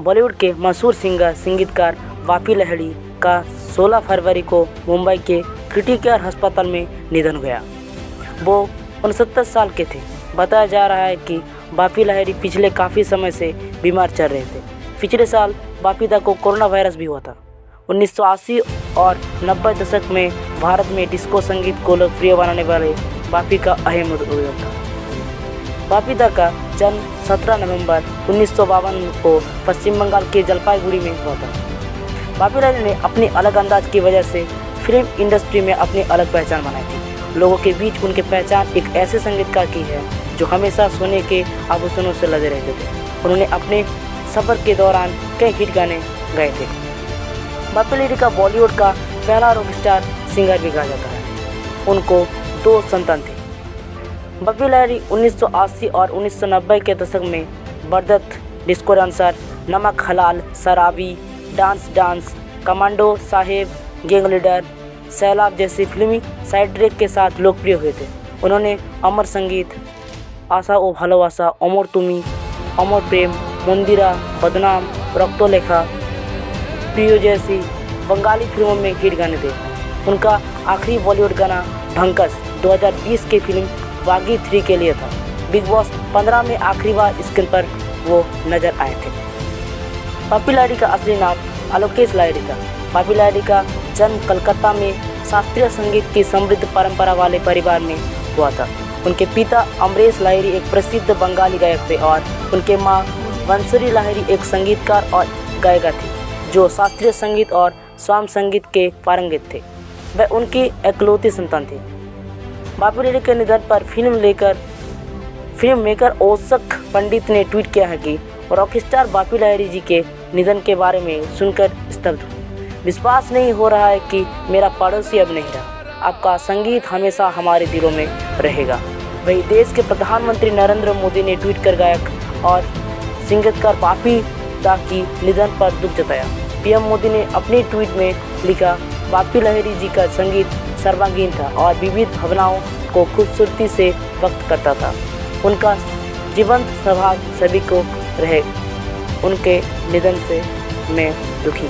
बॉलीवुड के मशहूर सिंगर, संगीतकार बापी लहड़ी का 16 फरवरी को मुंबई के क्रिटिकल अस्पताल में निधन गया वो उनसत्तर साल के थे। बताया जा रहा है कि बापी लहरी पिछले काफ़ी समय से बीमार चल रहे थे। पिछले साल बापीदा को कोरोना वायरस भी हुआ था। 1980 और 90 दशक में भारत में डिस्को संगीत को लोकप्रिय बनाने वाले बापी का अहम उद्योग था बापीदा का जन्म 17 नवंबर उन्नीस सौ बावन को पश्चिम बंगाल के जलपाईगुड़ी में हुआ था। बापी लाल ने अपनी अलग अंदाज की वजह से फ़िल्म इंडस्ट्री में अपनी अलग पहचान बनाई थी। लोगों के बीच उनकी पहचान एक ऐसे संगीतकार की है जो हमेशा सोने के आभूषणों से लदे रहते थे। उन्होंने अपने सफ़र के दौरान कई हिट गाने गाए थे। बापी लेडी का बॉलीवुड का पहला रॉक स्टार सिंगर भी कहा जाता है। उनको दो संतान थे। बप्पी लहरी 1980 और 1990 के दशक में बरदत disco dancer, Namak Halaal Sharaabi dance dance, commando Saheb, gang leader, Sailaab जैसी फिल्मी साइड ट्रैक के साथ लोकप्रिय हुए थे। उन्होंने अमर संगीत, आशा ओ भालोवासा अमर तुमी अमर प्रेम, मंदिरा, बदनाम, रक्तोलेखा, प्रियो जैसी बंगाली फ़िल्मों में गीत गाने थे। उनका आखिरी बॉलीवुड गाना ढंकस 2020 की फ़िल्म बागी थ्री के लिए था। बिग बॉस 15 में आखिरी बार स्क्रीन पर वो नज़र आए थे। पापी लाडी का असली नाम आलोकेश लाहिड़ी था। पापी लाहिड़ी का जन्म कलकत्ता में शास्त्रीय संगीत की समृद्ध परंपरा वाले परिवार में हुआ था। उनके पिता अमरेश लाहिड़ी एक प्रसिद्ध बंगाली गायक थे और उनके माँ वंसरी लाहिड़ी एक संगीतकार और गायिका थी, जो शास्त्रीय संगीत और स्वाम संगीत के पारंगित थे। वह उनकी एकलौती संतान थी। बापू रेड्डी के निधन पर फ़िल्म लेकर, फ़िल्म मेकर ओसक पंडित ने ट्वीट किया है कि रॉकस्टार बापी लहरी जी के निधन के बारे में सुनकर स्तब्ध हूँ। विश्वास नहीं हो रहा है कि मेरा पड़ोसी अब नहीं रहा। आपका संगीत हमेशा हमारे दिलों में रहेगा। वही देश के प्रधानमंत्री नरेंद्र मोदी ने ट्वीट कर गायक और संगीतकार बापी दा की निधन पर दुख जताया। पीएम मोदी ने अपनी ट्वीट में लिखा बापी लहरी जी का संगीत सर्वांगीण था और विविध भावनाओं को खूबसूरती से व्यक्त करता था। उनका जीवंत स्वभाव सभी को रहे, उनके निधन से मैं दुखी।